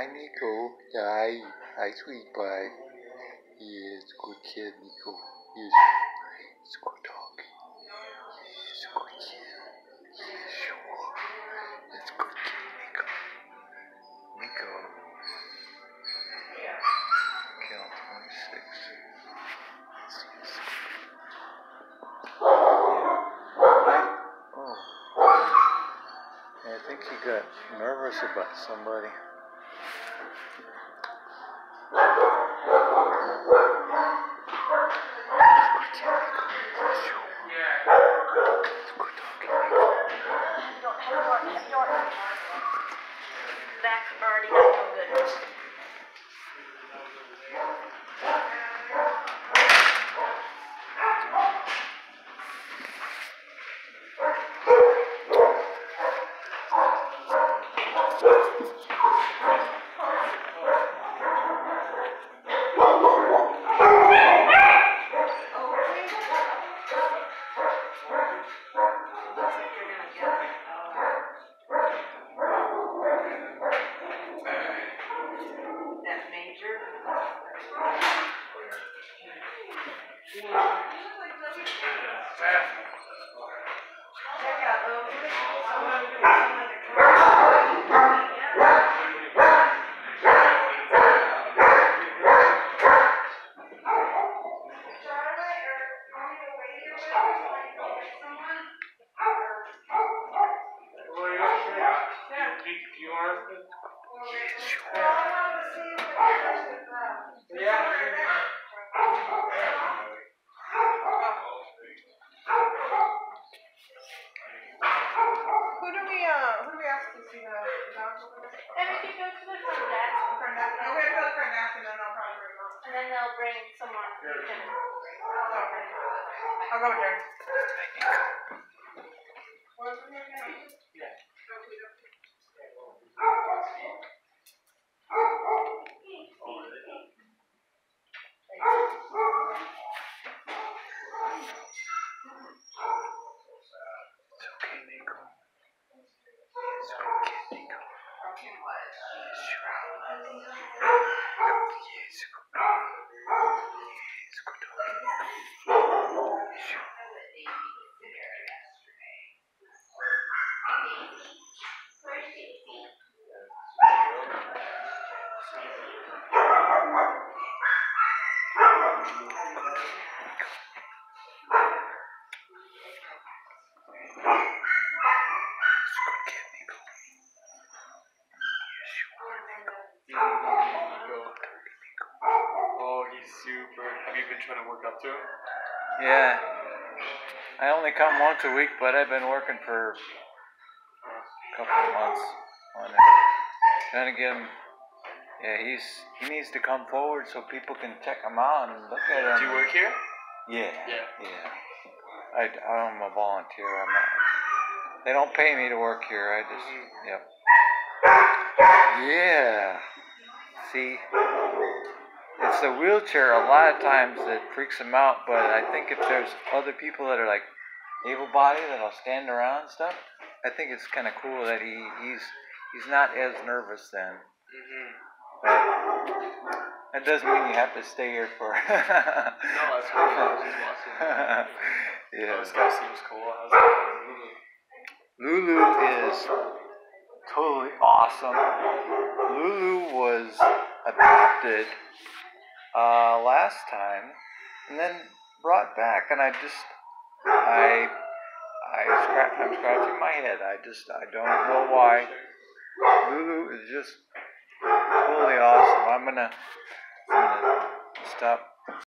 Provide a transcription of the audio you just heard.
Hi, Nico. Hi. Hi, sweet boy. Yes, good kid, Nico. Yes. It's good dog. Yes, good kid. Yes, sure. It's good kid, Nico. Nico. Count 26. Yes, yes. Yeah. Oh. I think he got nervous about somebody. Back already got no good. Check out those. Who do we, uh, who do we ask to see the, the dogs over there? And we could go to the front desk, Front desk, no, we have to go to the front desk and then they'll probably bring them. and then they'll bring someone can. Okay. I'll go with Jared. What was your name? It's okay, Nico. It's good kid, Nico. Yes, you're out. Yes, good dog. Yes, good dog. Yes, sure. It's good kid, Nico. Yes, you are, Nico. Oh, he's Oh, super. Have you been trying to work up to? Yeah. I only come once a week, but I've been working for a couple of months on it. Trying to get him. Yeah, he's he needs to come forward so people can check him out and look at him. Do you work here? Yeah. Yeah. Yeah. I, I'm a volunteer. I'm not. They don't pay me to work here. I just. Yep. Yeah. See, it's the wheelchair a lot of times that freaks him out. But I think if there's other people that are like able-bodied that'll stand around and stuff, I think it's kind of cool that he he's he's not as nervous then. Mm-hmm. But that doesn't mean you have to stay here for. No, that's cool. I was just watching. Oh, yeah. this guy seems cool. How's it Lulu is totally awesome. Lulu was adopted uh, last time and then brought back, and I just I I scratch I'm scratching my head. I just I don't know why. Lulu is just totally awesome. I'm gonna, I'm gonna stop